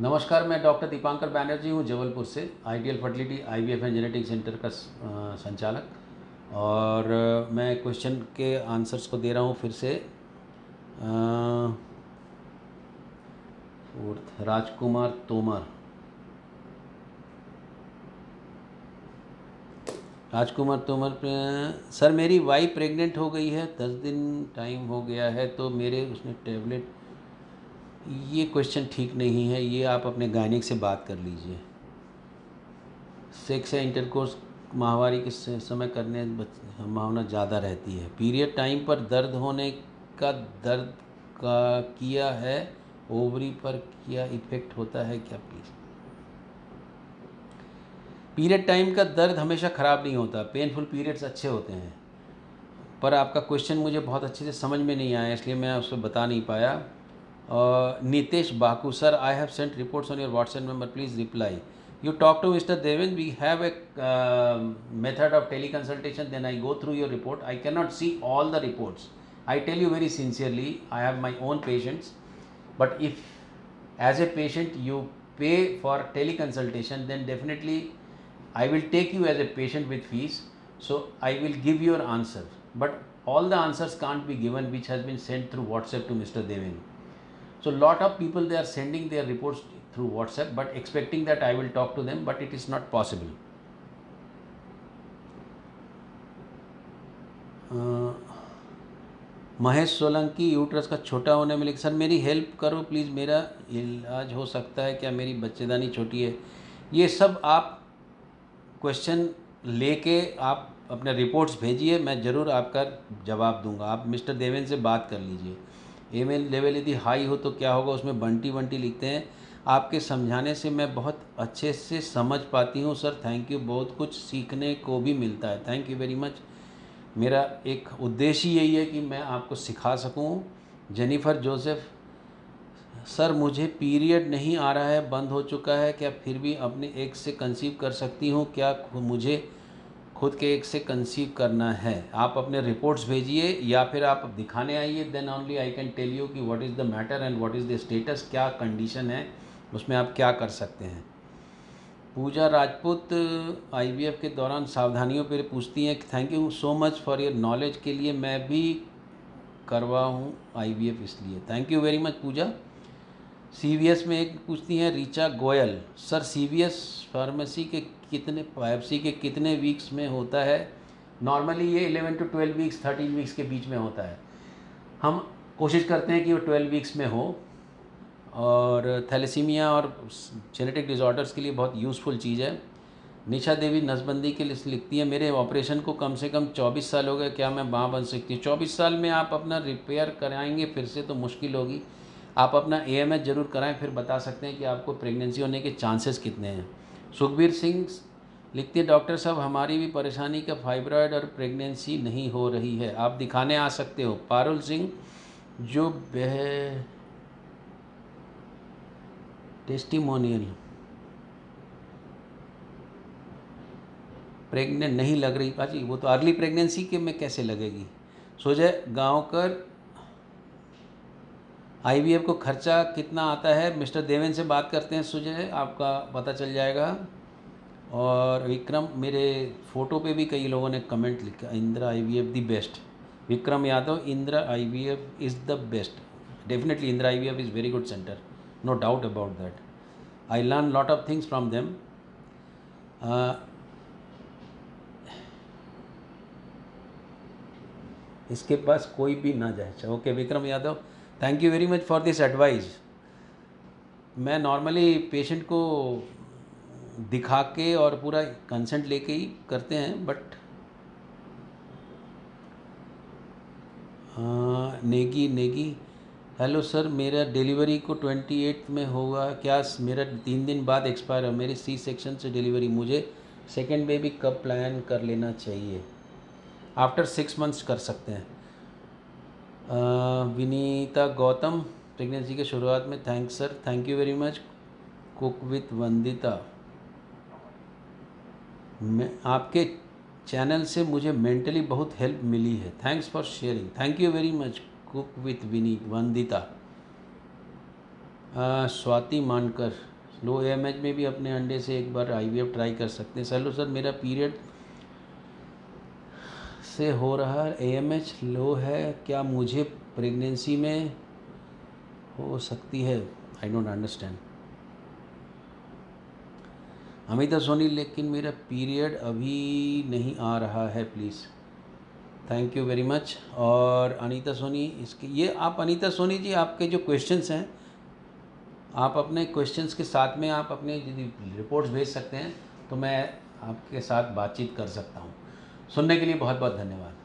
नमस्कार, मैं डॉक्टर दीपांकर बैनर्जी हूँ, जबलपुर से ideal fertility I V F and genetic centre का संचालक। और मैं क्वेश्चन के आंसर्स को दे रहा हूँ फिर से। फोर्थ, राजकुमार तोमर। राजकुमार तोमर सर मेरी वाइफ प्रेग्नेंट हो गई है, दस दिन टाइम हो गया है तो मेरे उसने टेबलेट ये क्वेश्चन ठीक नहीं है, ये आप अपने गायनिक से बात कर लीजिए। सेक्स या इंटरकोर्स माहवारी के समय करने संभावना ज़्यादा रहती है। पीरियड टाइम पर दर्द होने का, दर्द का किया है, ओवरी पर क्या इफ़ेक्ट होता है क्या प्लीज़ पीरियड टाइम का दर्द हमेशा ख़राब नहीं होता पेनफुल पीरियड्स अच्छे होते हैं। पर आपका क्वेश्चन मुझे बहुत अच्छे से समझ में नहीं आया, इसलिए मैं उसको बता नहीं पाया। Uh, Nitesh Baku, sir, I have sent reports on your WhatsApp number. Please reply. You talk to Mr. Devin. We have a uh, method of teleconsultation. Then I go through your report. I cannot see all the reports. I tell you very sincerely, I have my own patients. But if, as a patient, you pay for teleconsultation, then definitely I will take you as a patient with fees. So I will give your answer. But all the answers can't be given, which has been sent through WhatsApp to Mr. Devin. So lot of people they are sending their reports through WhatsApp, but expecting that I will talk to them, but it is not possible. Uh, Mahesh Solanki uterus का छोटा होने में लिख sir मेरी help करो please मेरा इलाज हो सकता है क्या? मेरी बच्चेदानी छोटी है। ये सब आप क्वेश्चन लेके आप अपने रिपोर्ट्स भेजिए मैं ज़रूर आपका जवाब दूँगा। आप मिस्टर देवेन से बात कर लीजिए। ईमेल लेवल यदि हाई हो तो क्या होगा? उसमें बंटी बंटी लिखते हैं। आपके समझाने से मैं बहुत अच्छे से समझ पाती हूँ, सर। थैंक यू बहुत कुछ सीखने को भी मिलता है। थैंक यू वेरी मच मेरा एक उद्देश्य यही है कि मैं आपको सिखा सकूँ। जेनिफर जोसेफ सर, मुझे पीरियड नहीं आ रहा है, बंद हो चुका है। क्या फिर भी अपने एक से कंसीव कर सकती हूँ? क्या मुझे खुद के एक से कंसीव करना है। आप अपने रिपोर्ट्स भेजिए या फिर आप दिखाने आइए then only I can tell you कि what is the matter and what is the status क्या कंडीशन है, उसमें आप क्या कर सकते हैं। पूजा राजपूत आईवीएफ के दौरान सावधानियों पर पूछती हैं thank you so much for your knowledge के लिए मैं भी करवा हूँ आईवीएफ इसलिए। Thank you very much Puja. CVS में एक पूछती हैं Richa Goyal, sir CVS pharmacy के कितने बायोप्सी के कितने वीक्स में होता है? नॉर्मली ये 11 टू 12 वीक्स 13 वीक्स के बीच में होता है। हम कोशिश करते हैं कि वो 12 वीक्स में हो और थैलेसीमिया और जेनेटिक डिसऑर्डर्स के लिए बहुत यूज़फुल चीज़ है। निशा देवी नसबंदी के लिए लिखती है, मेरे ऑपरेशन को कम से कम 24 साल हो गए, क्या मैं माँ बन सकती हूँ? 24 साल में आप अपना रिपेयर कराएँगे, फिर से तो मुश्किल होगी। आप अपना ए ज़रूर कराएँ, फिर बता सकते हैं कि आपको प्रेगनेंसी होने के चांसेस कितने हैं। सुखबीर सिंह लिखते हैं डॉक्टर साहब, हमारी भी परेशानी का फाइब्रॉयड और प्रेगनेंसी नहीं हो रही है। आप दिखाने आ सकते हो। पारुल सिंह, जो बह टेस्टिमोनियल प्रेग्नेंट नहीं लग रही। पाजी, वो तो अर्ली प्रेगनेंसी के में कैसे लगेगी? सुजय गांवकर आईवीएफ को खर्चा कितना आता है? मिस्टर देवेन से बात करते हैं सुजय आपका पता चल जाएगा। और विक्रम मेरे फ़ोटो पे भी कई लोगों ने कमेंट लिखा Indira I V F the best Vikram Yadav Indira I V F is the best definitely Indira I V F is very good centre no doubt about that I learn lot of things from uh, इसके पास कोई भी ना जाए। Okay Vikram Yadav thank you very much for this advice मैं normally patient को दिखा के और पूरा कंसेंट लेके ही करते हैं but Negi Negi. Hello sir मेरा डिलीवरी को ट्वेंटी एट में होगा। क्या मेरा तीन दिन बाद एक्सपायर है। मेरे सी सेक्शन से डिलीवरी मुझे सेकेंड बेबी कब प्लान कर लेना चाहिए? आफ्टर सिक्स मंथ्स कर सकते हैं। विनीता गौतम प्रेगनेंसी के शुरुआत में thanks sir thank you very much cook with Vandita. मैं, आपके चैनल से मुझे मेंटली बहुत हेल्प मिली है। Thanks for sharing thank you very much cook with Vini, Vandita. Swati Mankar low MH में भी अपने अंडे से एक बार आईवीएफ ट्राई कर सकते हैं। सलो सर, मेरा पीरियड से हो रहा एम एच लो है, क्या मुझे प्रेगनेंसी में हो सकती है? I don't understand Amita Soni, लेकिन मेरा पीरियड अभी नहीं आ रहा है please thank you very much और अनीता सोनी, इसके, ये आप अनीता सोनी जी, आपके जो क्वेश्चंस हैं, आप अपने क्वेश्चंस के साथ में आप अपने यदि रिपोर्ट्स भेज सकते हैं तो मैं आपके साथ बातचीत कर सकता हूँ। सुनने के लिए बहुत बहुत धन्यवाद।